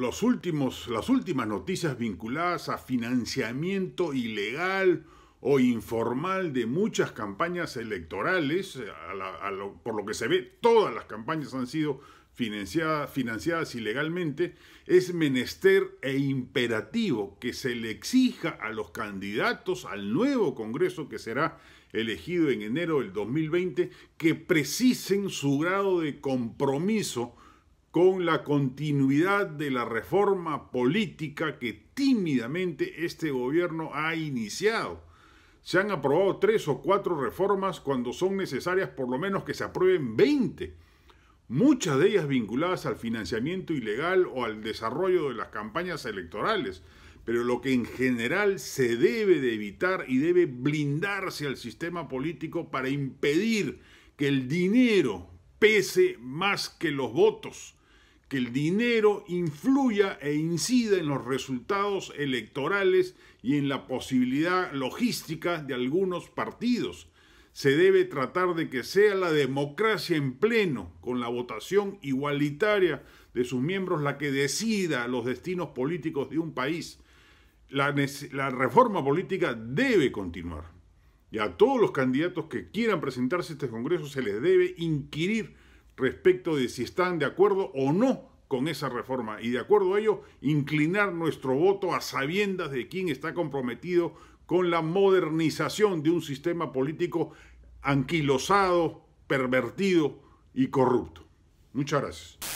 los últimos, las últimas noticias vinculadas a financiamiento ilegal o informal de muchas campañas electorales, por lo que se ve, todas las campañas han sido financiadas, ilegalmente, es menester e imperativo que se le exija a los candidatos al nuevo Congreso que será elegido en enero del 2020 que precisen su grado de compromiso con la continuidad de la reforma política que tímidamente este gobierno ha iniciado. Se han aprobado tres o cuatro reformas cuando son necesarias por lo menos que se aprueben 20, muchas de ellas vinculadas al financiamiento ilegal o al desarrollo de las campañas electorales, pero lo que en general se debe de evitar y debe blindarse al sistema político para impedir que el dinero pese más que los votos que el dinero influya e incida en los resultados electorales y en la posibilidad logística de algunos partidos. Se debe tratar de que sea la democracia en pleno, con la votación igualitaria de sus miembros, la que decida los destinos políticos de un país. La, reforma política debe continuar. Y a todos los candidatos que quieran presentarse a este Congreso se les debe inquirir respecto de si están de acuerdo o no con esa reforma y de acuerdo a ello inclinar nuestro voto a sabiendas de quién está comprometido con la modernización de un sistema político anquilosado, pervertido y corrupto. Muchas gracias.